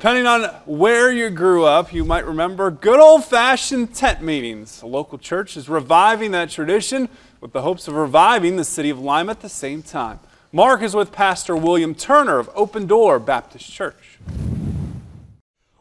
Depending on where you grew up, you might remember good old fashioned tent meetings. A local church is reviving that tradition with the hopes of reviving the city of Lima at the same time. Mark is with Pastor William Turner of Open Door Baptist Church.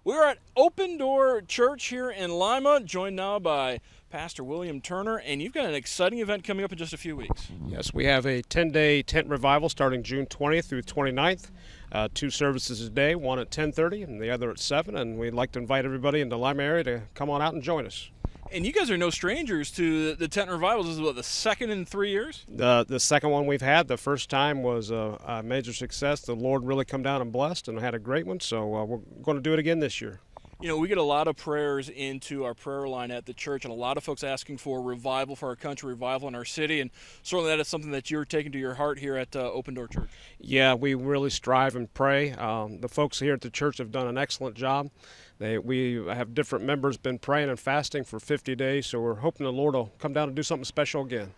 We're at Open Door Church here in Lima, joined now by Pastor William Turner, and you've got an exciting event coming up in just a few weeks. Yes, we have a 10 day tent revival starting June 20th through 29th. Uh, two services a day, one at 10:30 and the other at 7. And we'd like to invite everybody in the Lima area to come on out and join us. And you guys are no strangers to the tent revivals. This is what the second in three years. The the second one we've had, the first time was a, a major success. The Lord really come down and blessed, and had a great one. So uh, we're going to do it again this year. You know, we get a lot of prayers into our prayer line at the church, and a lot of folks asking for revival for our country, revival in our city, and certainly that is something that you're taking to your heart here at uh, Open Door Church. Yeah, we really strive and pray. Um, the folks here at the church have done an excellent job. They, we have different members been praying and fasting for 50 days, so we're hoping the Lord will come down and do something special again.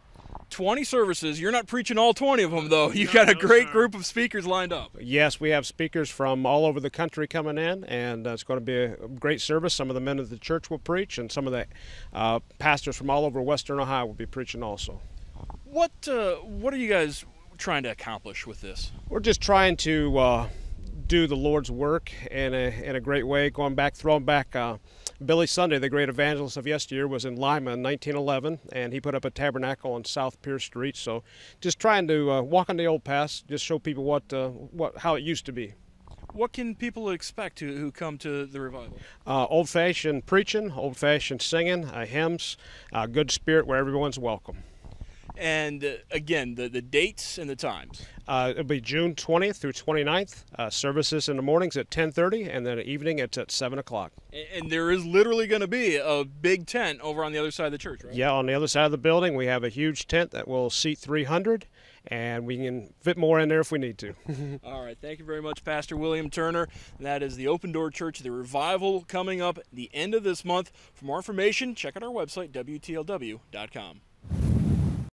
20 services. You're not preaching all 20 of them, though. You've got a great group of speakers lined up. Yes, we have speakers from all over the country coming in, and uh, it's going to be a great service. Some of the men of the church will preach, and some of the uh, pastors from all over Western Ohio will be preaching also. What uh, What are you guys trying to accomplish with this? We're just trying to uh, do the Lord's work in a, in a great way, going back, throwing back uh, Billy Sunday, the great evangelist of yesteryear, was in Lima in 1911, and he put up a tabernacle on South Pierce Street. So, just trying to uh, walk on the old paths, just show people what uh, what how it used to be. What can people expect who, who come to the revival? Uh, old fashioned preaching, old fashioned singing, uh, hymns, uh, good spirit where everyone's welcome. And uh, again, the, the dates and the times. Uh, it'll be June 20th through 29th. Uh, services in the mornings at 10:30, and then evening it's at 7 o'clock. And, and there is literally going to be a big tent over on the other side of the church, right? Yeah, on the other side of the building, we have a huge tent that will seat 300, and we can fit more in there if we need to. All right, thank you very much, Pastor William Turner. That is the Open Door Church, the revival coming up the end of this month. For more information, check out our website, WTLW.com.